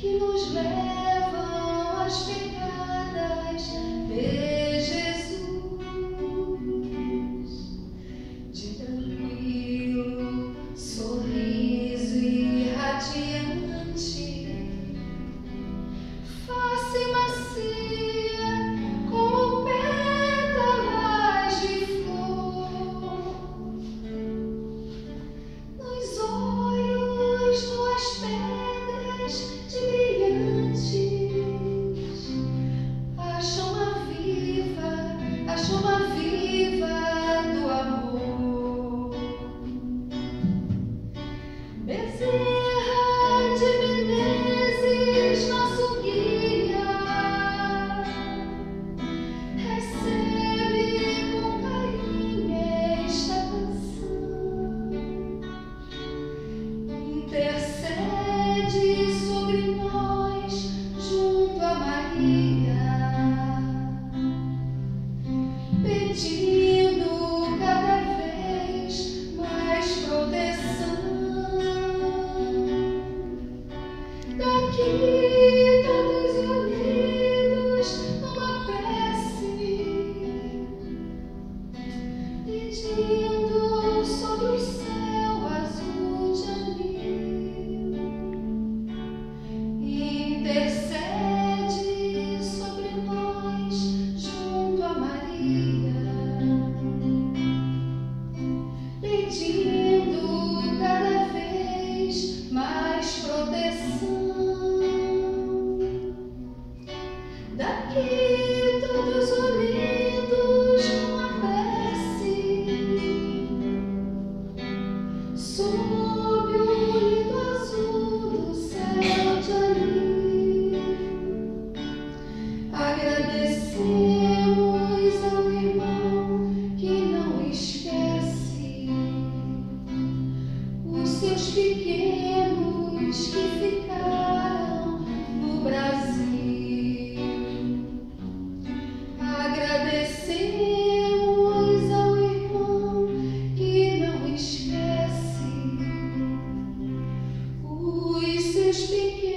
que nos leva às pegadas Jesus. So speak